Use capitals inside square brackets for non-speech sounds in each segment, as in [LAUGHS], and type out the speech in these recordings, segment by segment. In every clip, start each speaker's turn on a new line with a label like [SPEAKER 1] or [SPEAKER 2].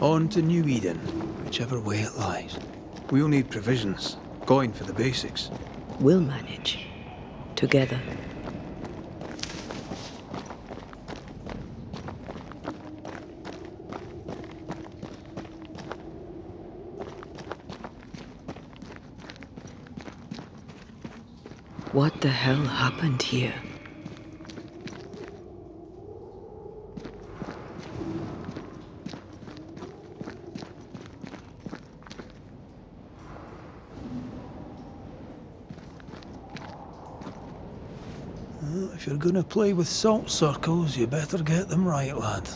[SPEAKER 1] On to New Eden, whichever way it lies. We'll need provisions, going for the basics.
[SPEAKER 2] We'll manage. Together. What the hell happened here?
[SPEAKER 1] Well, if you're gonna play with salt circles, you better get them right, lad.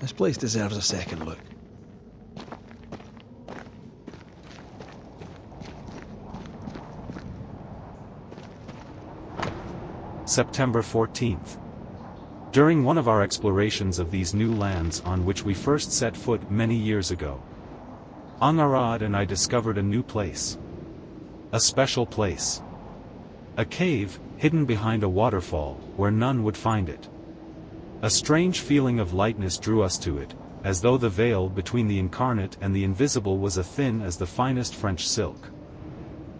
[SPEAKER 1] This place deserves a second look.
[SPEAKER 3] September 14th. During one of our explorations of these new lands on which we first set foot many years ago, Angarad and I discovered a new place. A special place. A cave, hidden behind a waterfall, where none would find it. A strange feeling of lightness drew us to it, as though the veil between the incarnate and the invisible was as thin as the finest French silk.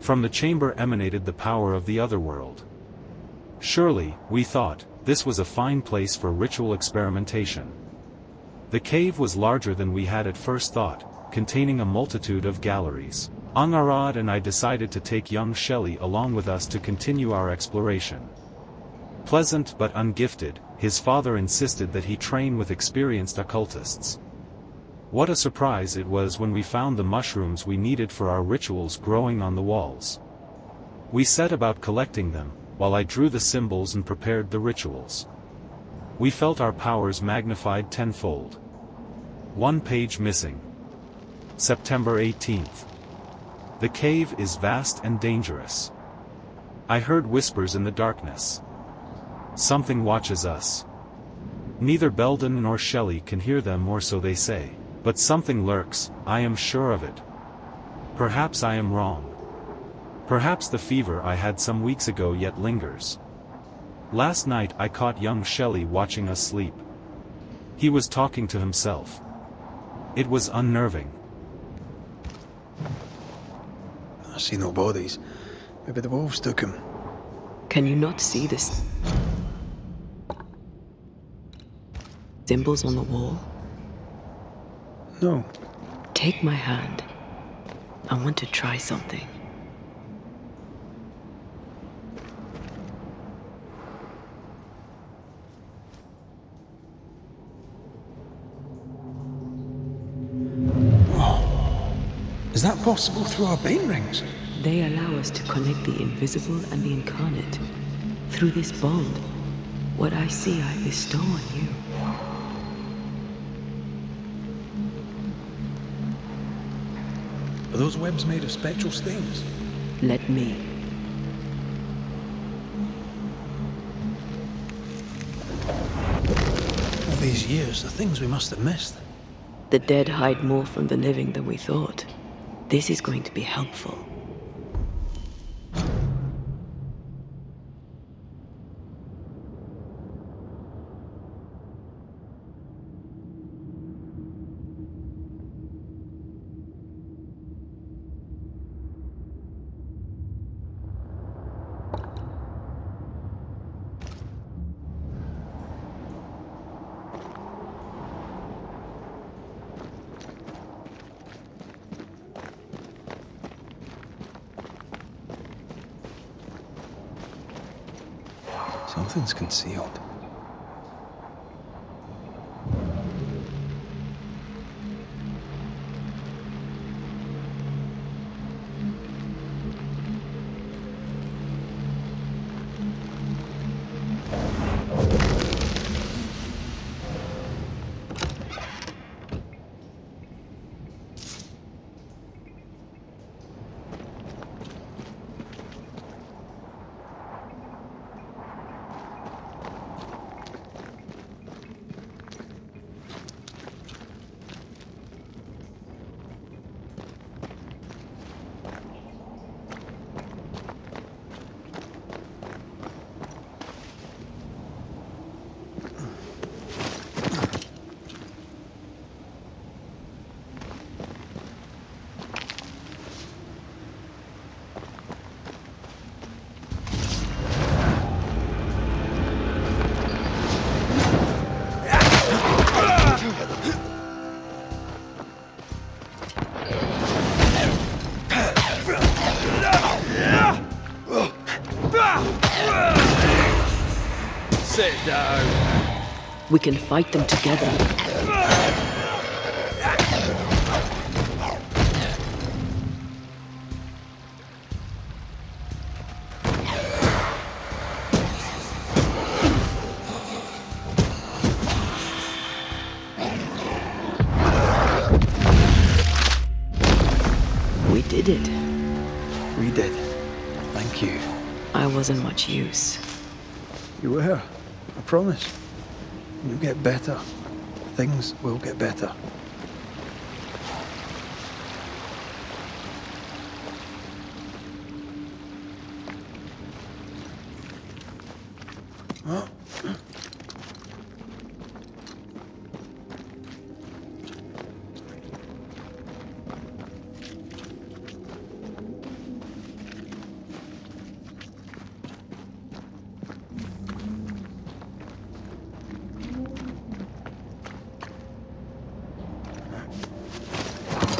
[SPEAKER 3] From the chamber emanated the power of the other world. Surely, we thought, this was a fine place for ritual experimentation. The cave was larger than we had at first thought, containing a multitude of galleries. Angarad and I decided to take young Shelley along with us to continue our exploration. Pleasant but ungifted, his father insisted that he train with experienced occultists. What a surprise it was when we found the mushrooms we needed for our rituals growing on the walls. We set about collecting them, while I drew the symbols and prepared the rituals. We felt our powers magnified tenfold. One page missing. September 18th. The cave is vast and dangerous. I heard whispers in the darkness. Something watches us. Neither Belden nor Shelley can hear them or so they say. But something lurks, I am sure of it. Perhaps I am wrong. Perhaps the fever I had some weeks ago yet lingers. Last night I caught young Shelley watching us sleep. He was talking to himself. It was unnerving.
[SPEAKER 1] I see no bodies. Maybe the wolves took him.
[SPEAKER 2] Can you not see this? Symbols on the wall?
[SPEAKER 1] No.
[SPEAKER 2] Take my hand. I want to try something.
[SPEAKER 1] Is that possible through our bane rings?
[SPEAKER 2] They allow us to connect the invisible and the incarnate. Through this bond, what I see I bestow on you.
[SPEAKER 1] Are those webs made of spectral stains?
[SPEAKER 2] Let me.
[SPEAKER 1] All these years, the things we must have missed.
[SPEAKER 2] The dead hide more from the living than we thought. This is going to be helpful.
[SPEAKER 1] Something's concealed.
[SPEAKER 2] We can fight them together. We did it.
[SPEAKER 1] We did. Thank you.
[SPEAKER 2] I wasn't much use.
[SPEAKER 1] You were. I promise. You'll get better. Things will get better. Oh.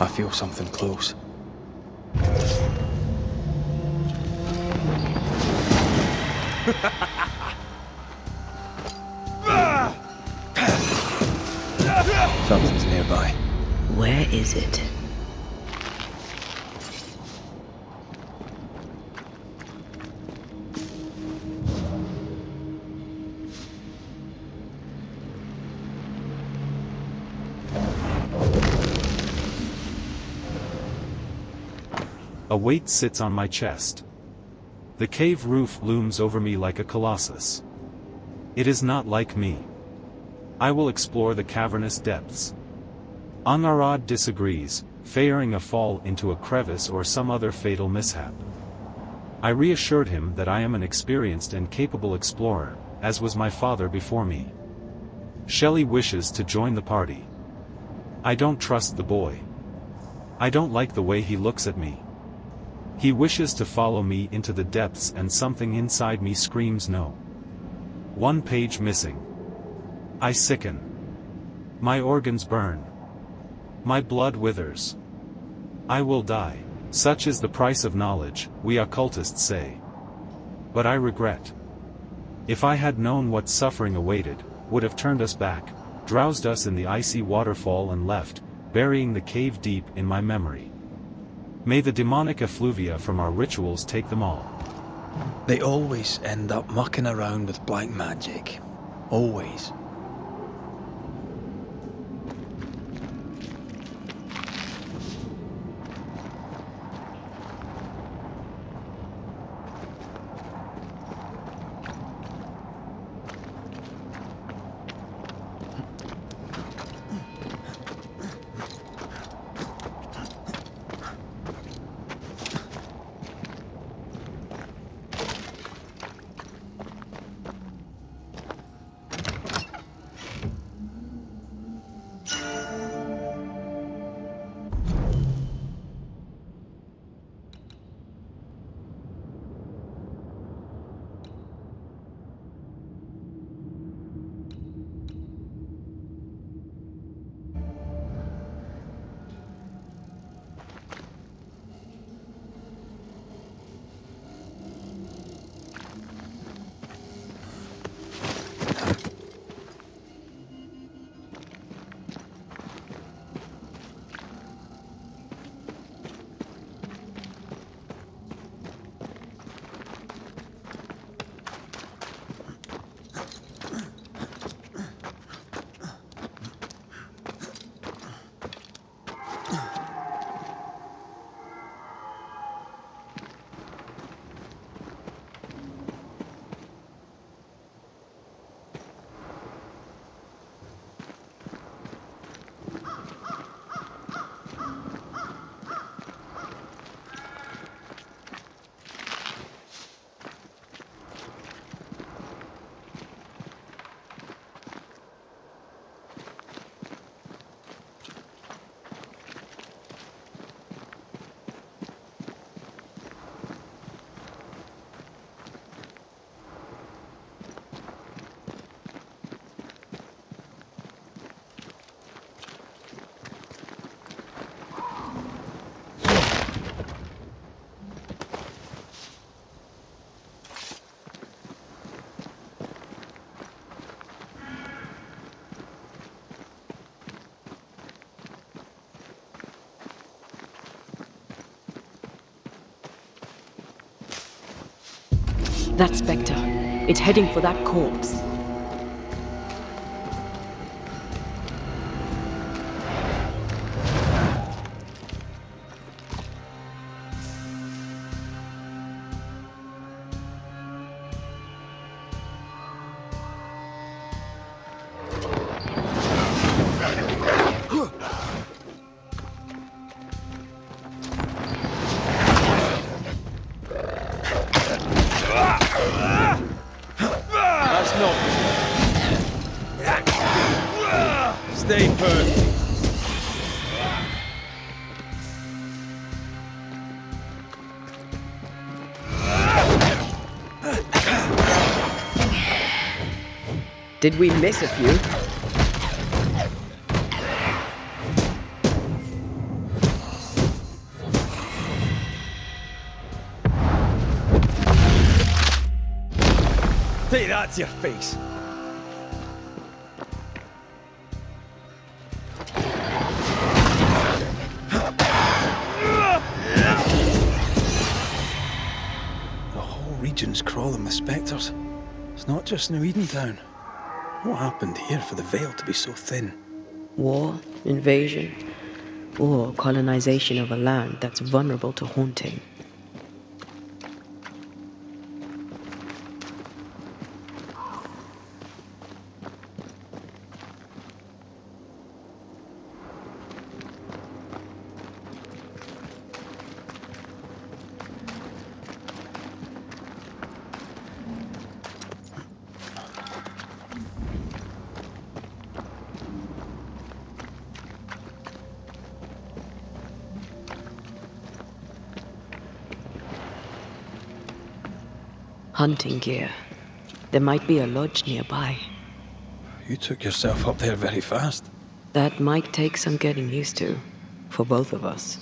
[SPEAKER 1] I feel something close. [LAUGHS] Something's nearby.
[SPEAKER 2] Where is it?
[SPEAKER 3] Weight sits on my chest. The cave roof looms over me like a colossus. It is not like me. I will explore the cavernous depths. Angarad disagrees, fearing a fall into a crevice or some other fatal mishap. I reassured him that I am an experienced and capable explorer, as was my father before me. Shelley wishes to join the party. I don't trust the boy. I don't like the way he looks at me. He wishes to follow me into the depths and something inside me screams no. One page missing. I sicken. My organs burn. My blood withers. I will die. Such is the price of knowledge, we occultists say. But I regret. If I had known what suffering awaited, would have turned us back, drowsed us in the icy waterfall and left, burying the cave deep in my memory. May the demonic effluvia from our rituals take them all.
[SPEAKER 1] They always end up mucking around with black magic. Always.
[SPEAKER 2] That specter. It's heading for that corpse. Did we miss a few?
[SPEAKER 4] Take that's your face.
[SPEAKER 1] The whole region's crawling with spectres. It's not just New Edentown. What happened here for the veil to be so thin?
[SPEAKER 2] War, invasion, or colonization of a land that's vulnerable to haunting. Hunting gear. There might be a lodge nearby.
[SPEAKER 1] You took yourself up there very fast.
[SPEAKER 2] That might take some getting used to, for both of us.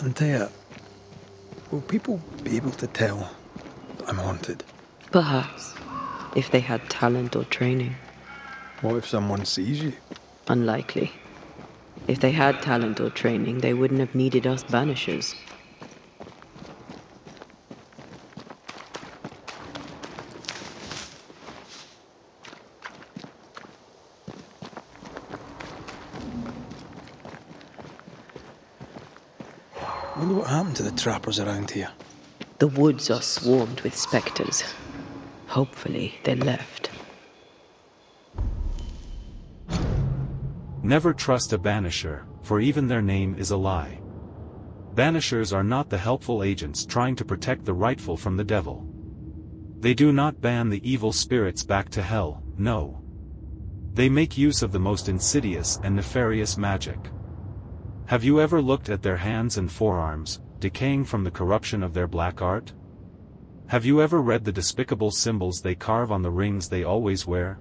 [SPEAKER 1] Antea, will people be able to tell that I'm haunted?
[SPEAKER 2] Perhaps, if they had talent or training.
[SPEAKER 1] What if someone sees you?
[SPEAKER 2] Unlikely. If they had talent or training, they wouldn't have needed us banishers.
[SPEAKER 1] Wonder what happened to the trappers around here.
[SPEAKER 2] The woods are swarmed with specters. Hopefully, they left.
[SPEAKER 3] Never trust a banisher, for even their name is a lie. Banishers are not the helpful agents trying to protect the rightful from the devil. They do not ban the evil spirits back to hell, no. They make use of the most insidious and nefarious magic. Have you ever looked at their hands and forearms, decaying from the corruption of their black art? Have you ever read the despicable symbols they carve on the rings they always wear?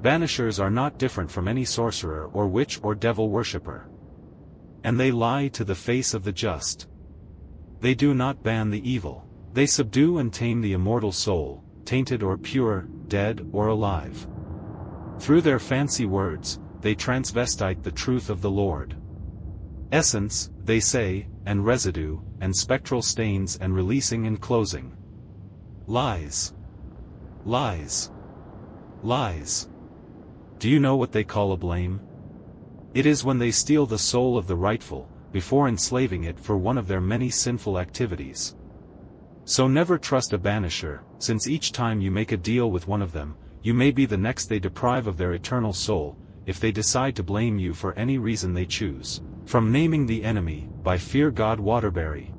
[SPEAKER 3] Banishers are not different from any sorcerer or witch or devil worshipper. And they lie to the face of the just. They do not ban the evil, they subdue and tame the immortal soul, tainted or pure, dead or alive. Through their fancy words, they transvestite the truth of the Lord. Essence, they say, and residue, and spectral stains and releasing and closing. Lies. Lies. Lies. Do you know what they call a blame? It is when they steal the soul of the rightful, before enslaving it for one of their many sinful activities. So never trust a banisher, since each time you make a deal with one of them, you may be the next they deprive of their eternal soul, if they decide to blame you for any reason they choose. From Naming the Enemy, by Fear God Waterbury.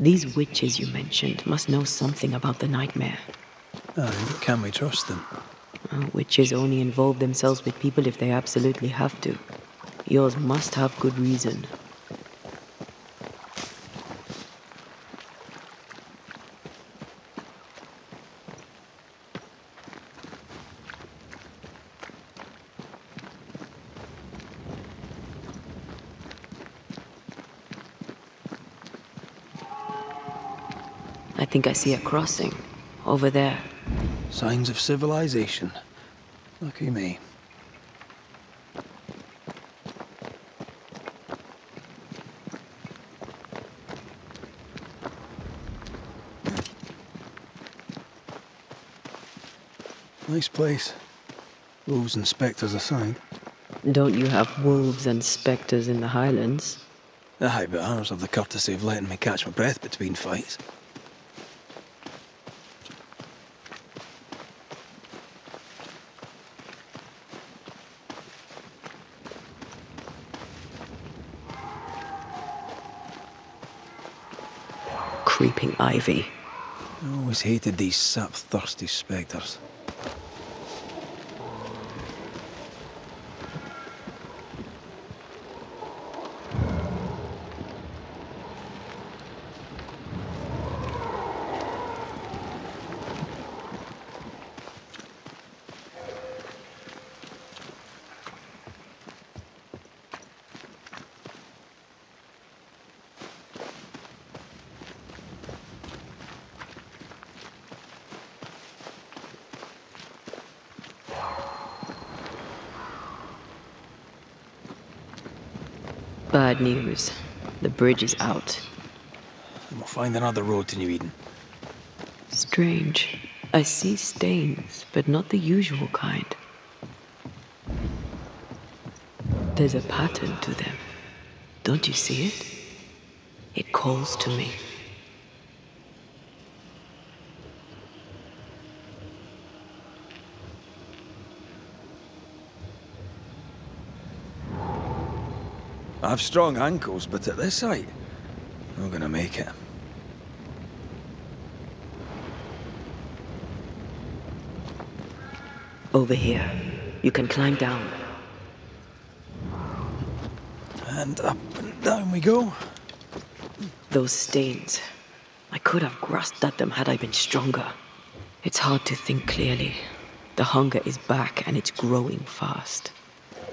[SPEAKER 2] These witches you mentioned must know something about the nightmare.
[SPEAKER 1] Can we trust them?
[SPEAKER 2] Uh, witches only involve themselves with people if they absolutely have to. Yours must have good reason. I think I see a crossing. Over there.
[SPEAKER 1] Signs of civilization. Lucky me. Nice place. Wolves and spectres aside.
[SPEAKER 2] Don't you have wolves and spectres in the Highlands?
[SPEAKER 1] Aye, but ours have the courtesy of letting me catch my breath between fights.
[SPEAKER 2] Creeping ivy.
[SPEAKER 1] I always hated these sap-thirsty spectres.
[SPEAKER 2] The bridge is out.
[SPEAKER 1] We'll find another road to New Eden.
[SPEAKER 2] Strange. I see stains, but not the usual kind. There's a pattern to them. Don't you see it? It calls to me.
[SPEAKER 1] I've strong ankles, but at this height, I'm gonna make it.
[SPEAKER 2] Over here. You can climb down.
[SPEAKER 1] And up and down we go.
[SPEAKER 2] Those stains. I could have grasped at them had I been stronger. It's hard to think clearly. The hunger is back and it's growing fast.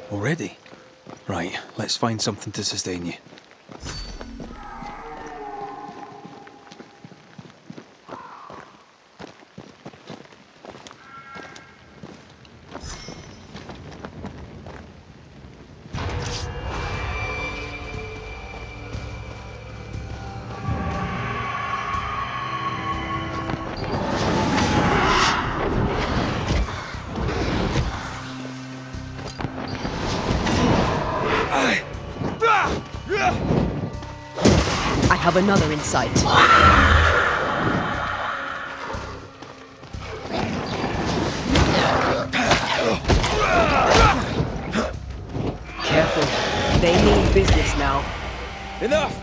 [SPEAKER 1] Already? Right, let's find something to sustain you.
[SPEAKER 2] Sight. Careful. They mean business now.
[SPEAKER 4] Enough!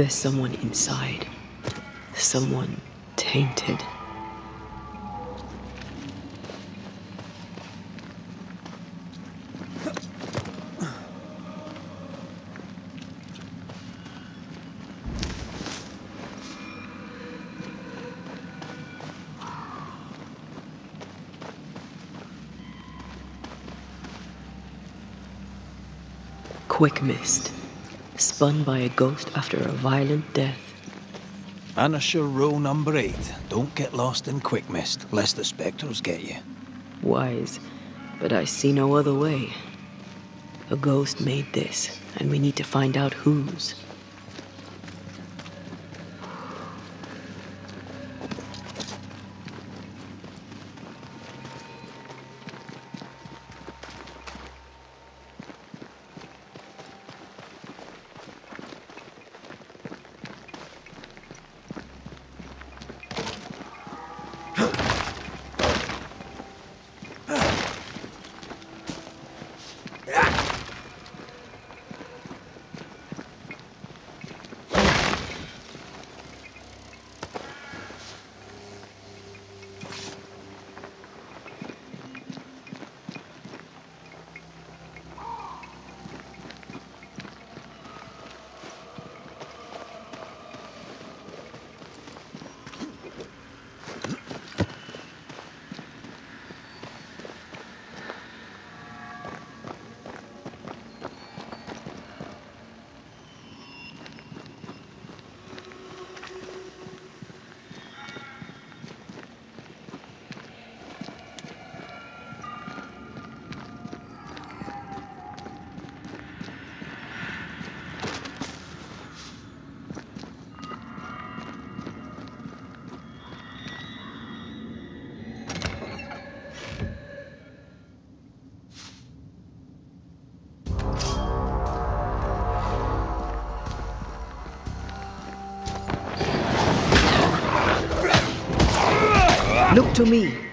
[SPEAKER 2] There's someone inside. Someone tainted. Quick mist. Spun by a ghost after a violent death.
[SPEAKER 1] Anisher rule number eight. Don't get lost in quick mist, lest the spectres get you.
[SPEAKER 2] Wise, but I see no other way. A ghost made this, and we need to find out whose. To me.